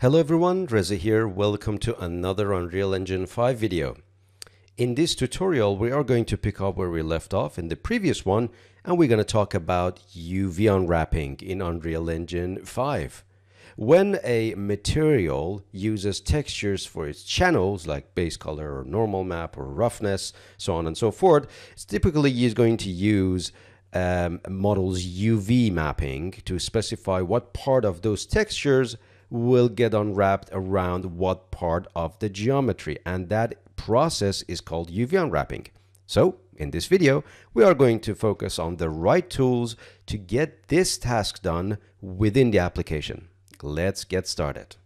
Hello everyone, Reza here. Welcome to another Unreal Engine 5 video. In this tutorial, we are going to pick up where we left off in the previous one, and we're going to talk about UV unwrapping in Unreal Engine 5. When a material uses textures for its channels, like base color or normal map or roughness, so on and so forth, it's typically going to use um, model's UV mapping to specify what part of those textures will get unwrapped around what part of the geometry. And that process is called UV unwrapping. So in this video, we are going to focus on the right tools to get this task done within the application. Let's get started.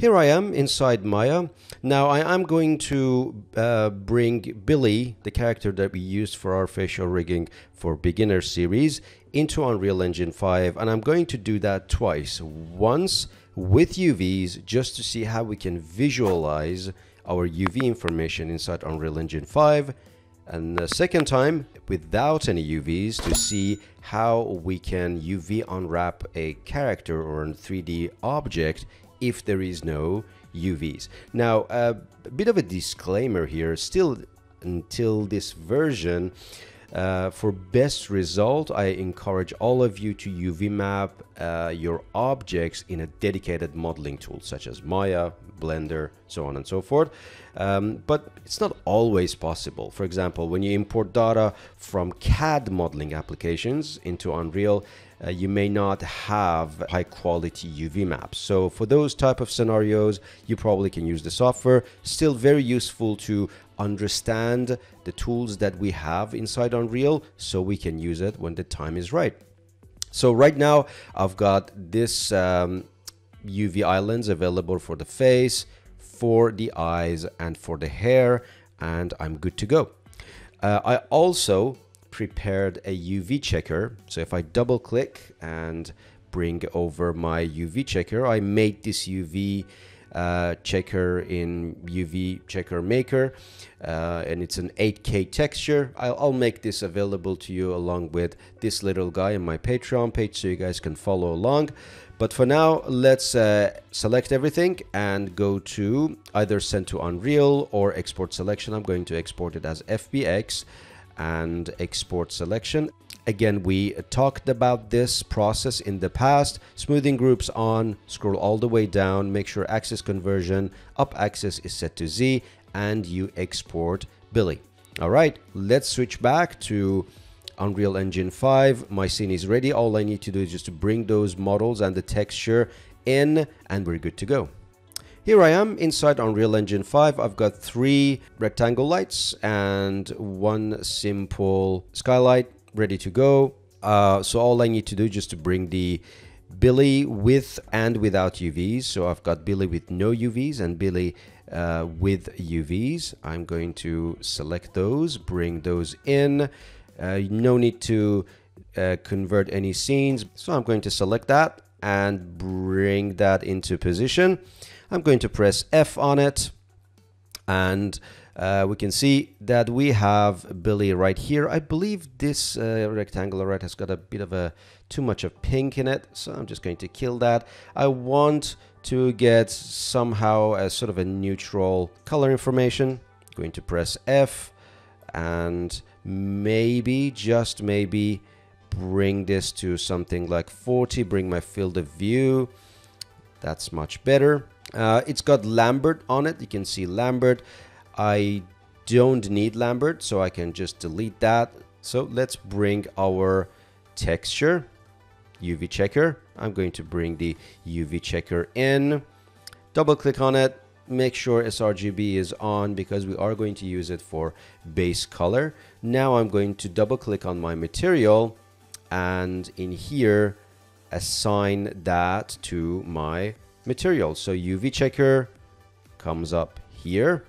Here I am inside Maya. Now I am going to uh, bring Billy, the character that we used for our facial rigging for beginner series, into Unreal Engine 5 and I'm going to do that twice. Once with UVs just to see how we can visualize our UV information inside Unreal Engine 5 and the second time without any UVs to see how we can UV unwrap a character or a 3D object if there is no UVs. Now, a bit of a disclaimer here, still until this version, uh, for best result, I encourage all of you to UV map uh, your objects in a dedicated modeling tool such as Maya, Blender, so on and so forth. Um, but it's not always possible. For example, when you import data from CAD modeling applications into Unreal, uh, you may not have high quality UV maps. So for those type of scenarios, you probably can use the software. Still very useful to understand the tools that we have inside Unreal so we can use it when the time is right. So right now I've got this um, UV islands available for the face, for the eyes and for the hair and I'm good to go. Uh, I also prepared a UV checker. So if I double click and bring over my UV checker, I made this UV uh, checker in UV checker maker uh, and it's an 8k texture. I'll, I'll, make this available to you along with this little guy in my patreon page so you guys can follow along. But for now let's uh, select everything and go to either send to unreal or export selection. I'm going to export it as fbx and export selection. Again, we talked about this process in the past. Smoothing groups on, scroll all the way down, make sure axis conversion, up axis is set to Z, and you export Billy. All right, let's switch back to Unreal Engine 5. My scene is ready. All I need to do is just to bring those models and the texture in, and we're good to go. Here I am inside Unreal Engine 5. I've got three rectangle lights and one simple skylight ready to go. Uh, so all I need to do just to bring the Billy with and without UVs. So I've got Billy with no UVs and Billy uh, with UVs. I'm going to select those, bring those in. Uh, no need to uh, convert any scenes. So I'm going to select that and bring that into position. I'm going to press F on it and uh, we can see that we have Billy right here. I believe this uh, rectangular right has got a bit of a too much of pink in it, so I'm just going to kill that. I want to get somehow a sort of a neutral color information. I'm going to press F and maybe, just maybe, bring this to something like 40, bring my field of view. That's much better. Uh, it's got Lambert on it. You can see Lambert. I don't need Lambert, so I can just delete that. So let's bring our texture, UV checker. I'm going to bring the UV checker in. Double click on it. Make sure sRGB is on because we are going to use it for base color. Now I'm going to double click on my material and in here assign that to my material. So UV checker comes up here.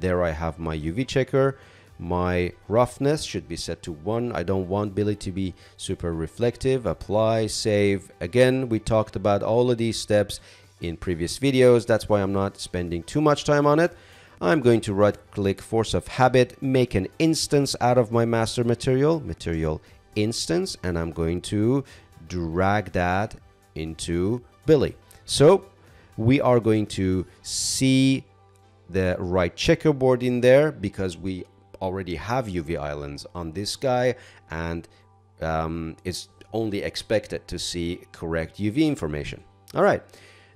There I have my UV checker. my roughness should be set to 1. I don't want Billy to be super reflective. Apply, save. Again, we talked about all of these steps in previous videos. That's why I'm not spending too much time on it. I'm going to right click force of habit, make an instance out of my master material, material instance, and I'm going to drag that into Billy. So we are going to see the right checkerboard in there because we already have UV islands on this guy and um, it's only expected to see correct UV information. All right,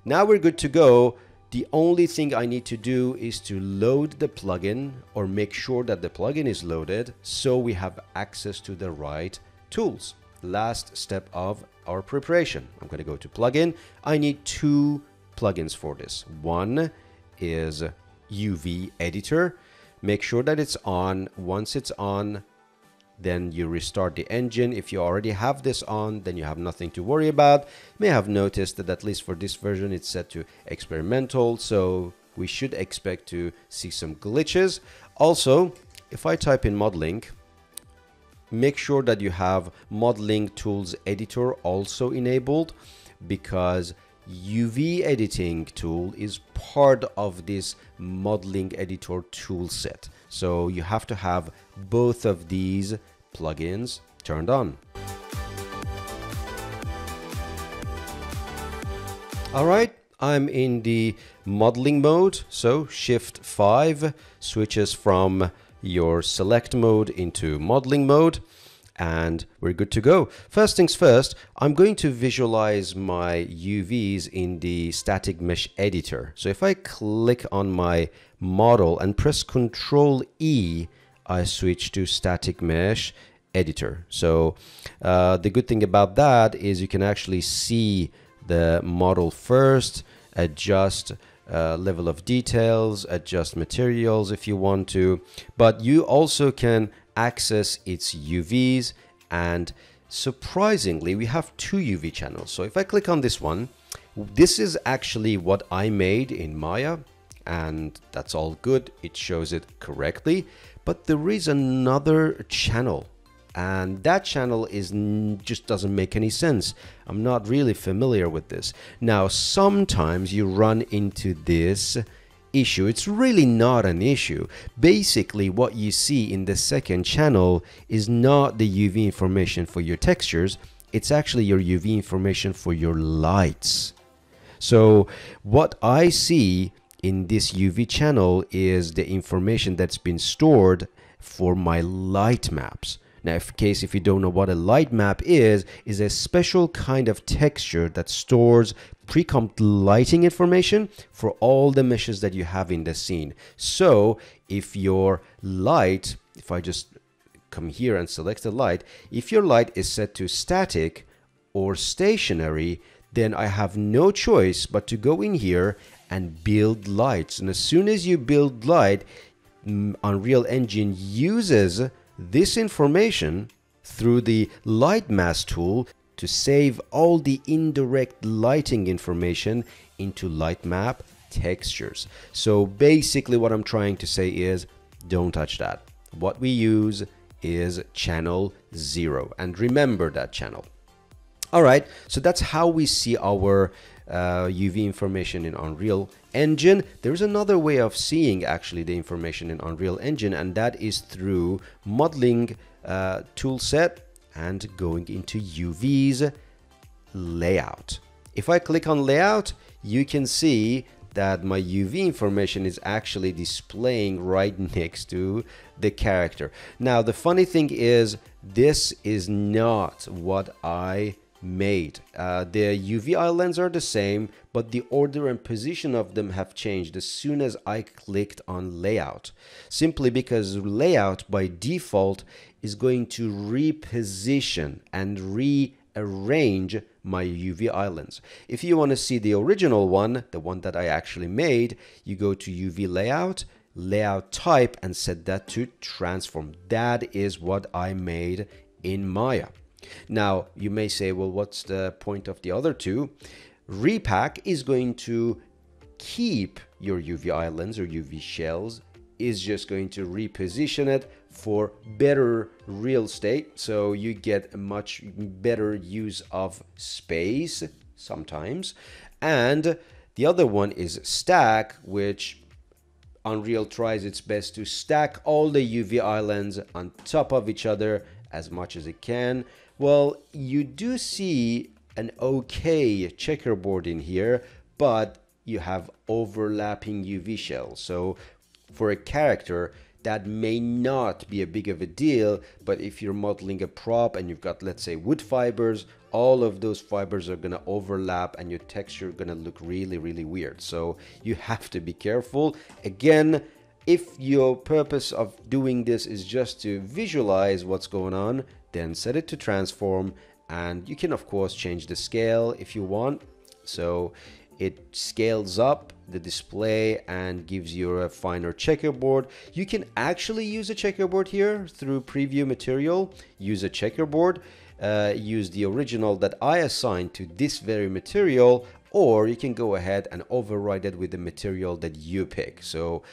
now we're good to go. The only thing I need to do is to load the plugin or make sure that the plugin is loaded so we have access to the right tools. Last step of our preparation. I'm going to go to plugin. I need two plugins for this. One is UV editor make sure that it's on once it's on then you restart the engine if you already have this on then you have nothing to worry about you may have noticed that at least for this version it's set to experimental so we should expect to see some glitches also if I type in modeling make sure that you have modeling tools editor also enabled because UV editing tool is part of this modeling editor tool set. So you have to have both of these plugins turned on. All right, I'm in the modeling mode. So shift five switches from your select mode into modeling mode and we're good to go. First things first, I'm going to visualize my UVs in the static mesh editor. So if I click on my model and press Control E, I switch to static mesh editor. So uh, the good thing about that is you can actually see the model first, adjust uh, level of details, adjust materials if you want to, but you also can access its UVs and surprisingly we have two UV channels. So if I click on this one, this is actually what I made in Maya and that's all good. It shows it correctly, but there is another channel and that channel is just doesn't make any sense. I'm not really familiar with this. Now, sometimes you run into this issue. It's really not an issue. Basically, what you see in the second channel is not the UV information for your textures, it's actually your UV information for your lights. So what I see in this UV channel is the information that's been stored for my light maps. Now, in case if you don't know what a light map is, is a special kind of texture that stores pre-comp lighting information for all the meshes that you have in the scene. So if your light, if I just come here and select the light, if your light is set to static or stationary, then I have no choice but to go in here and build lights. And as soon as you build light, mm, Unreal Engine uses this information through the Lightmass tool to save all the indirect lighting information into light map textures. So basically what I'm trying to say is don't touch that. What we use is channel 0 and remember that channel. All right, so that's how we see our uh, UV information in Unreal Engine. There's another way of seeing actually the information in Unreal Engine and that is through modeling uh, toolset and going into UV's layout. If I click on layout, you can see that my UV information is actually displaying right next to the character. Now, the funny thing is, this is not what I made. Uh, the UV islands are the same, but the order and position of them have changed as soon as I clicked on layout. Simply because layout by default is going to reposition and rearrange my UV islands. If you want to see the original one, the one that I actually made, you go to UV layout, layout type and set that to transform. That is what I made in Maya. Now, you may say, well, what's the point of the other two? Repack is going to keep your UV islands or UV shells, is just going to reposition it for better real estate. So you get a much better use of space sometimes. And the other one is stack, which Unreal tries its best to stack all the UV islands on top of each other as much as it can. Well, you do see an okay checkerboard in here, but you have overlapping UV shells. So for a character, that may not be a big of a deal, but if you're modeling a prop and you've got, let's say, wood fibers, all of those fibers are gonna overlap and your texture gonna look really, really weird. So you have to be careful. Again, if your purpose of doing this is just to visualize what's going on, then set it to transform and you can of course change the scale if you want. So it scales up the display and gives you a finer checkerboard. You can actually use a checkerboard here through preview material, use a checkerboard, uh, use the original that I assigned to this very material, or you can go ahead and override it with the material that you pick. So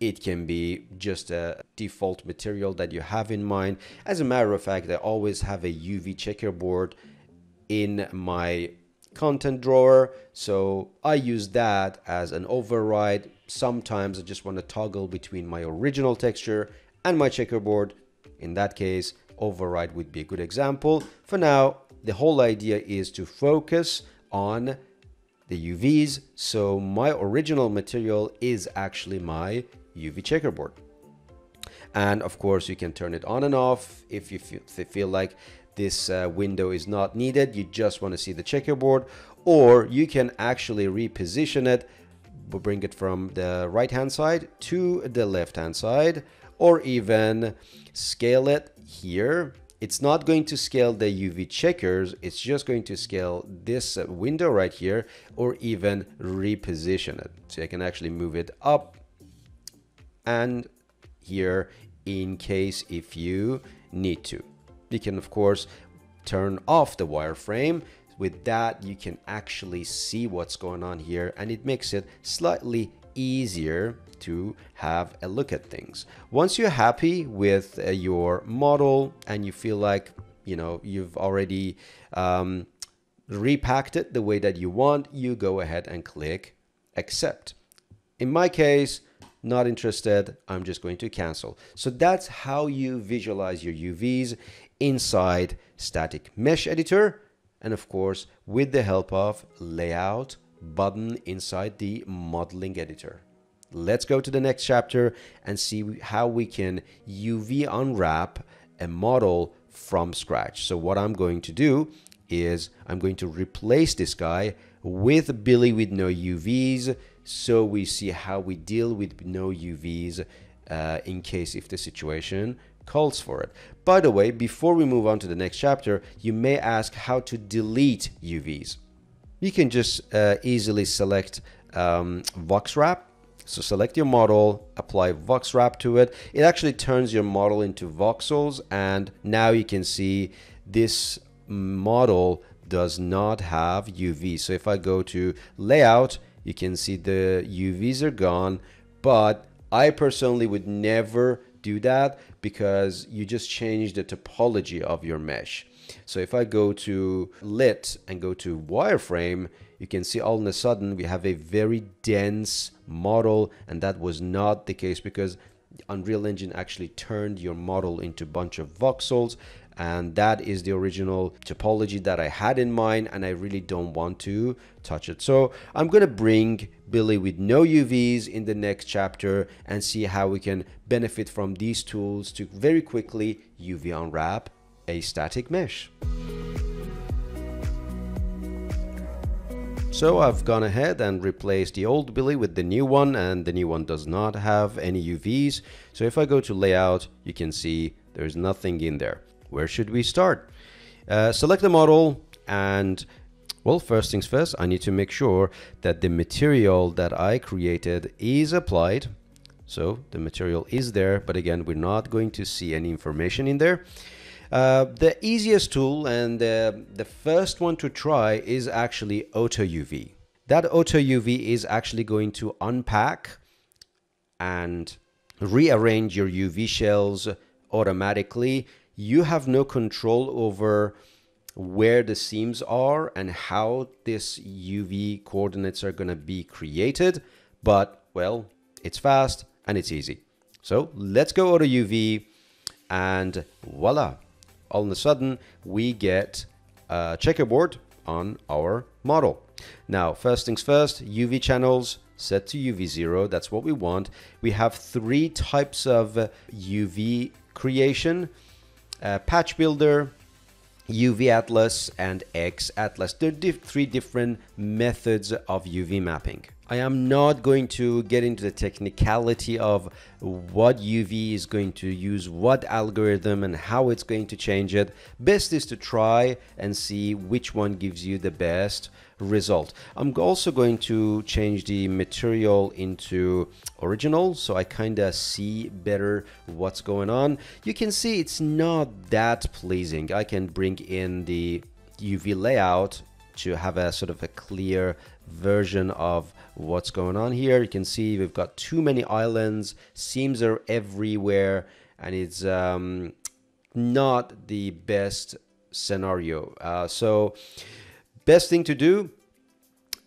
it can be just a default material that you have in mind. As a matter of fact, I always have a UV checkerboard in my content drawer. So I use that as an override. Sometimes I just want to toggle between my original texture and my checkerboard. In that case, override would be a good example. For now, the whole idea is to focus on the UVs. So my original material is actually my UV checkerboard. And of course, you can turn it on and off if you feel like this uh, window is not needed, you just want to see the checkerboard, or you can actually reposition it, bring it from the right hand side to the left hand side, or even scale it here. It's not going to scale the UV checkers, it's just going to scale this window right here, or even reposition it. So I can actually move it up and here in case if you need to. You can, of course, turn off the wireframe. With that, you can actually see what's going on here and it makes it slightly easier to have a look at things. Once you're happy with uh, your model and you feel like, you know, you've already um, repacked it the way that you want, you go ahead and click accept. In my case, not interested, I'm just going to cancel. So that's how you visualize your UVs inside static mesh editor and of course with the help of layout button inside the modeling editor. Let's go to the next chapter and see how we can UV unwrap a model from scratch. So what I'm going to do is I'm going to replace this guy with Billy with no UVs so we see how we deal with no UVs uh, in case if the situation calls for it. By the way, before we move on to the next chapter, you may ask how to delete UVs. You can just uh, easily select um, Vox Wrap. So select your model, apply Vox Wrap to it. It actually turns your model into voxels and now you can see this model does not have UV. So if I go to layout, you can see the UVs are gone, but I personally would never do that because you just change the topology of your mesh. So if I go to lit and go to wireframe, you can see all of a sudden we have a very dense model and that was not the case because Unreal Engine actually turned your model into a bunch of voxels and that is the original topology that I had in mind and I really don't want to touch it. So I'm going to bring Billy with no UVs in the next chapter and see how we can benefit from these tools to very quickly UV unwrap a static mesh. So I've gone ahead and replaced the old Billy with the new one and the new one does not have any UVs. So if I go to layout, you can see there's nothing in there where should we start? Uh, select the model and well, first things first, I need to make sure that the material that I created is applied. So the material is there, but again, we're not going to see any information in there. Uh, the easiest tool and uh, the first one to try is actually Auto UV. That Auto UV is actually going to unpack and rearrange your UV shells automatically. You have no control over where the seams are and how this UV coordinates are going to be created. But, well, it's fast and it's easy. So let's go auto UV and voila. All of a sudden, we get a checkerboard on our model. Now, first things first, UV channels set to UV0. That's what we want. We have three types of UV creation. Uh, patch builder, UV Atlas and X Atlas. There are three different methods of UV mapping. I am not going to get into the technicality of what UV is going to use, what algorithm and how it's going to change it. Best is to try and see which one gives you the best result. I'm also going to change the material into original so I kind of see better what's going on. You can see it's not that pleasing. I can bring in the UV layout to have a sort of a clear version of what's going on here. You can see we've got too many islands, seams are everywhere, and it's um, not the best scenario. Uh, so best thing to do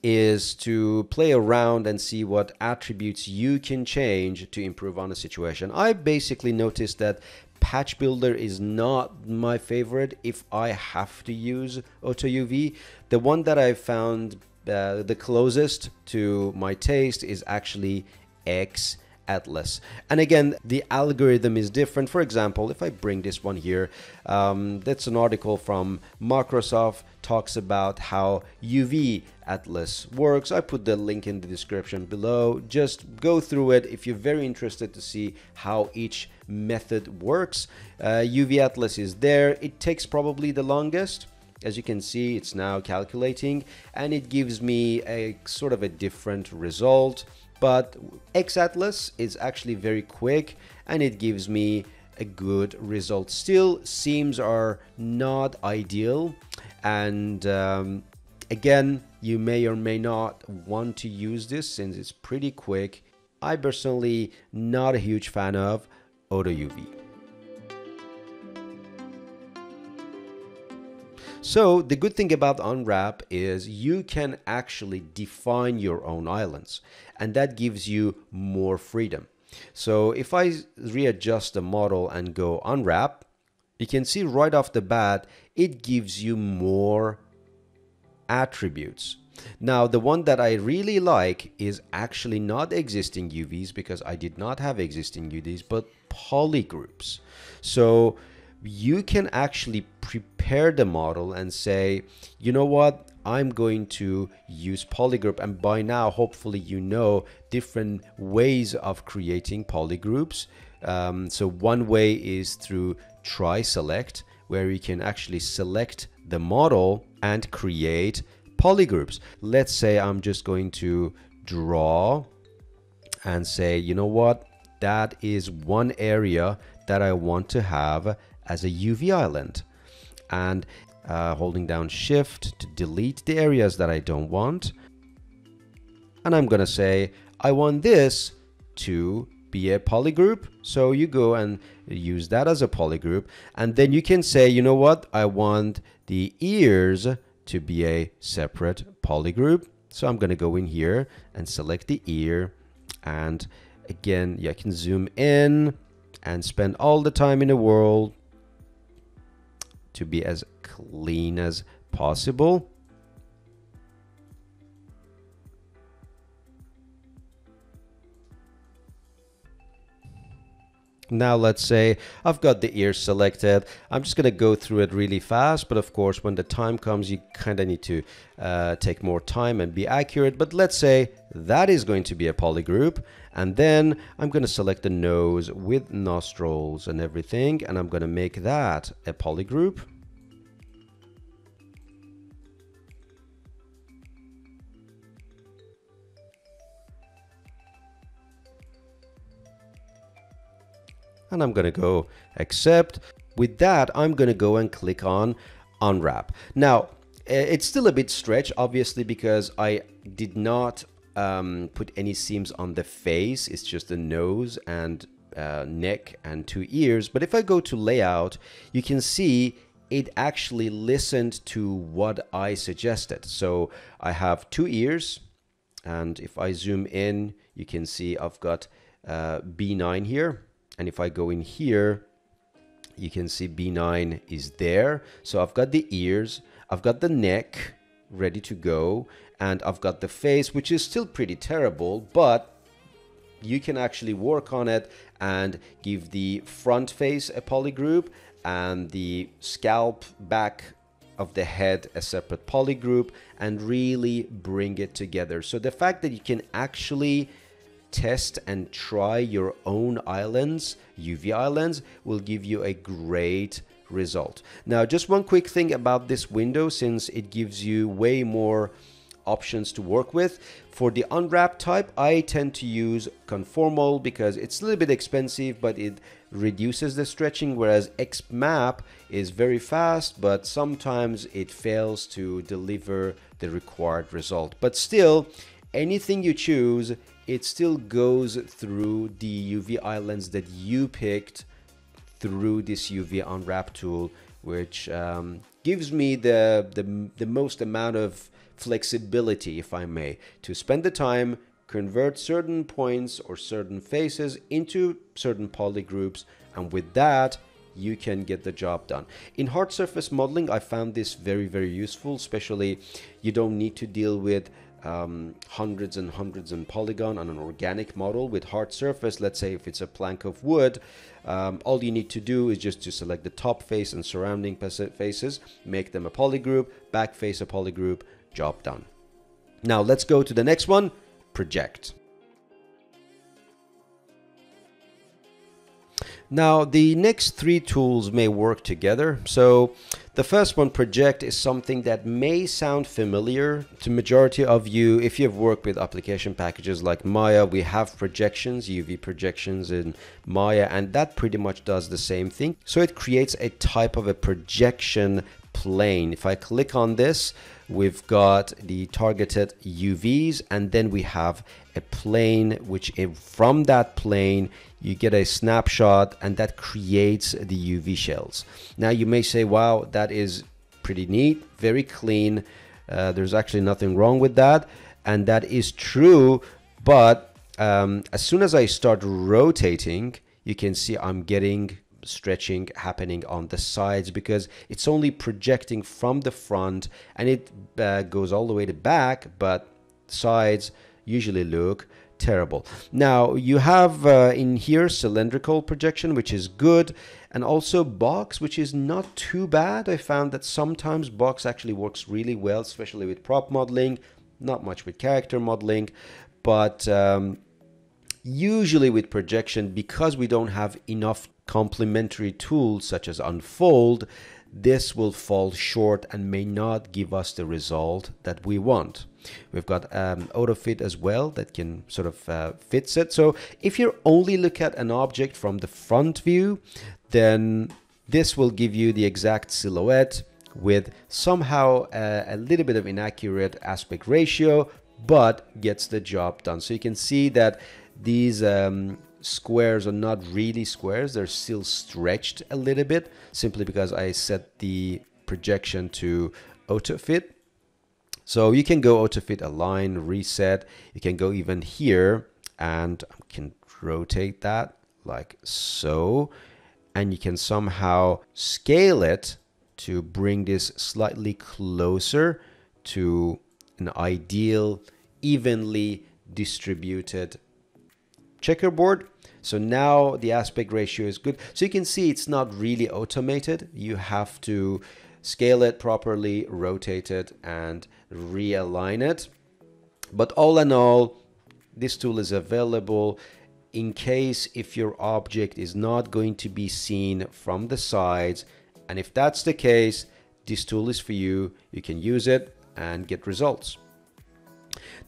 is to play around and see what attributes you can change to improve on the situation. I basically noticed that patch builder is not my favorite if I have to use auto UV. The one that I found uh, the closest to my taste is actually X Atlas. And again, the algorithm is different. For example, if I bring this one here, um, that's an article from Microsoft talks about how UV Atlas works. I put the link in the description below. Just go through it if you're very interested to see how each method works. Uh, UV Atlas is there. It takes probably the longest. As you can see, it's now calculating and it gives me a sort of a different result. But X-Atlas is actually very quick and it gives me a good result. Still, seams are not ideal. And um, again, you may or may not want to use this since it's pretty quick. I personally not a huge fan of Auto UV. So the good thing about Unwrap is you can actually define your own islands and that gives you more freedom. So if I readjust the model and go Unwrap, you can see right off the bat, it gives you more attributes. Now, the one that I really like is actually not existing UVs because I did not have existing UVs, but polygroups. So you can actually prepare the model and say, you know what, I'm going to use polygroup. And by now, hopefully you know different ways of creating polygroups. Um, so one way is through tri select, where you can actually select the model and create polygroups. Let's say I'm just going to draw and say, you know what, that is one area that I want to have as a UV island and uh, holding down shift to delete the areas that I don't want. And I'm gonna say, I want this to be a polygroup. So you go and use that as a polygroup. And then you can say, you know what? I want the ears to be a separate polygroup. So I'm gonna go in here and select the ear. And again, yeah, I can zoom in and spend all the time in the world to be as clean as possible. Now let's say I've got the ears selected. I'm just going to go through it really fast. But of course, when the time comes, you kind of need to uh, take more time and be accurate. But let's say that is going to be a polygroup. And then I'm going to select the nose with nostrils and everything. And I'm going to make that a polygroup. And I'm going to go accept. With that, I'm going to go and click on unwrap. Now, it's still a bit stretched, obviously, because I did not um, put any seams on the face. It's just the nose and uh, neck and two ears. But if I go to layout, you can see it actually listened to what I suggested. So I have two ears, and if I zoom in, you can see I've got uh, B9 here. And if I go in here, you can see B9 is there. So I've got the ears, I've got the neck ready to go, and I've got the face, which is still pretty terrible, but you can actually work on it and give the front face a polygroup and the scalp back of the head a separate polygroup and really bring it together. So the fact that you can actually test and try your own islands, UV islands, will give you a great result. Now, just one quick thing about this window, since it gives you way more options to work with. For the unwrap type, I tend to use conformal because it's a little bit expensive, but it reduces the stretching, whereas ExpMap is very fast, but sometimes it fails to deliver the required result. But still, anything you choose, it still goes through the UV islands that you picked through this UV unwrap tool, which um, gives me the, the, the most amount of flexibility, if I may, to spend the time, convert certain points or certain faces into certain poly groups and with that, you can get the job done. In hard surface modeling, I found this very, very useful, especially you don't need to deal with um, hundreds and hundreds of polygon on an organic model with hard surface. Let's say if it's a plank of wood, um, all you need to do is just to select the top face and surrounding faces, make them a polygroup, back face a polygroup, job done. Now let's go to the next one, project. Now the next three tools may work together. So the first one, project, is something that may sound familiar to majority of you. If you've worked with application packages like Maya, we have projections, UV projections in Maya, and that pretty much does the same thing. So it creates a type of a projection plane. If I click on this, we've got the targeted UVs, and then we have a plane, which from that plane, you get a snapshot and that creates the UV shells. Now you may say, wow, that is pretty neat, very clean. Uh, there's actually nothing wrong with that. And that is true. But um, as soon as I start rotating, you can see I'm getting stretching happening on the sides because it's only projecting from the front and it uh, goes all the way to back, but sides usually look terrible. Now you have uh, in here cylindrical projection, which is good, and also box, which is not too bad. I found that sometimes box actually works really well, especially with prop modeling, not much with character modeling, but um, usually with projection, because we don't have enough complementary tools such as unfold, this will fall short and may not give us the result that we want. We've got um, auto fit as well that can sort of uh, fits it. So if you only look at an object from the front view, then this will give you the exact silhouette with somehow uh, a little bit of inaccurate aspect ratio, but gets the job done. So you can see that these um, squares are not really squares. They're still stretched a little bit simply because I set the projection to auto fit. So you can go auto fit align, reset. You can go even here and can rotate that like so. And you can somehow scale it to bring this slightly closer to an ideal, evenly distributed checkerboard. So now the aspect ratio is good. So you can see it's not really automated. You have to scale it properly, rotate it, and realign it. But all in all, this tool is available in case if your object is not going to be seen from the sides. And if that's the case, this tool is for you. You can use it and get results.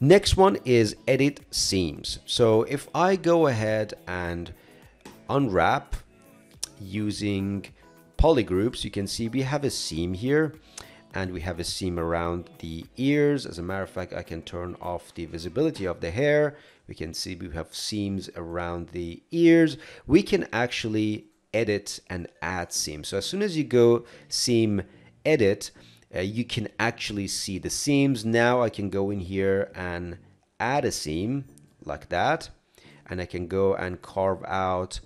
Next one is edit seams. So if I go ahead and unwrap using polygroups, you can see we have a seam here and we have a seam around the ears. As a matter of fact, I can turn off the visibility of the hair. We can see we have seams around the ears. We can actually edit and add seams. So as soon as you go seam edit, uh, you can actually see the seams. Now I can go in here and add a seam like that. And I can go and carve out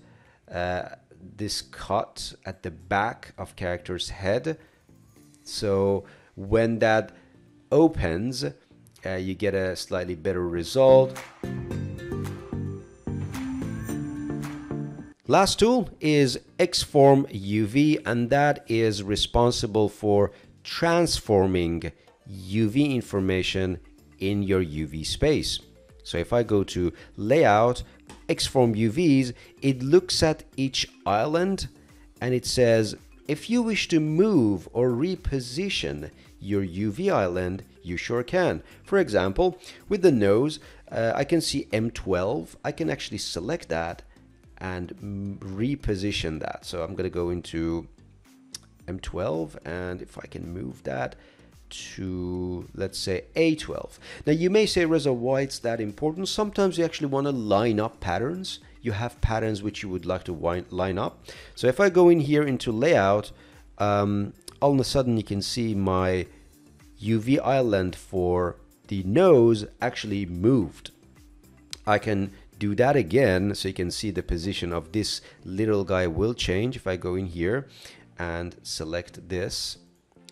uh, this cut at the back of character's head so when that opens, uh, you get a slightly better result. Last tool is Xform UV and that is responsible for transforming UV information in your UV space. So if I go to layout, Xform UVs, it looks at each island and it says if you wish to move or reposition your UV island, you sure can. For example, with the nose, uh, I can see M12. I can actually select that and reposition that. So I'm going to go into M12 and if I can move that to let's say A12. Now you may say Reza why it's that important. Sometimes you actually want to line up patterns you have patterns which you would like to line up. So if I go in here into layout, um, all of a sudden you can see my UV island for the nose actually moved. I can do that again so you can see the position of this little guy will change if I go in here and select this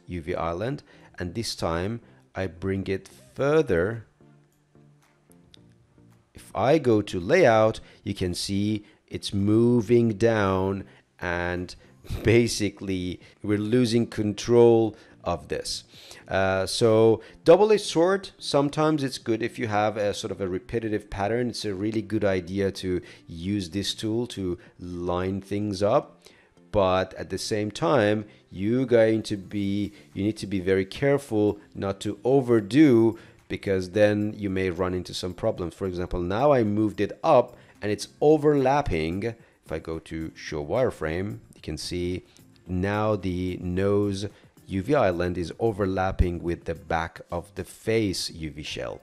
UV island and this time I bring it further if I go to layout, you can see it's moving down and basically we're losing control of this. Uh, so double-edged sword, sometimes it's good if you have a sort of a repetitive pattern. It's a really good idea to use this tool to line things up. But at the same time, you're going to be, you need to be very careful not to overdo because then you may run into some problems. For example, now I moved it up and it's overlapping. If I go to show wireframe, you can see now the nose UV island is overlapping with the back of the face UV shell.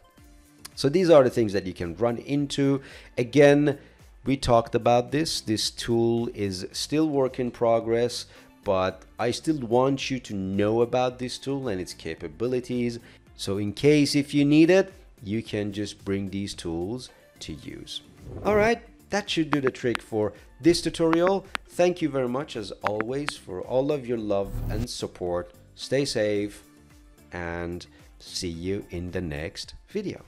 So these are the things that you can run into. Again, we talked about this. This tool is still work in progress, but I still want you to know about this tool and its capabilities. So in case if you need it, you can just bring these tools to use. All right, that should do the trick for this tutorial. Thank you very much as always for all of your love and support. Stay safe and see you in the next video.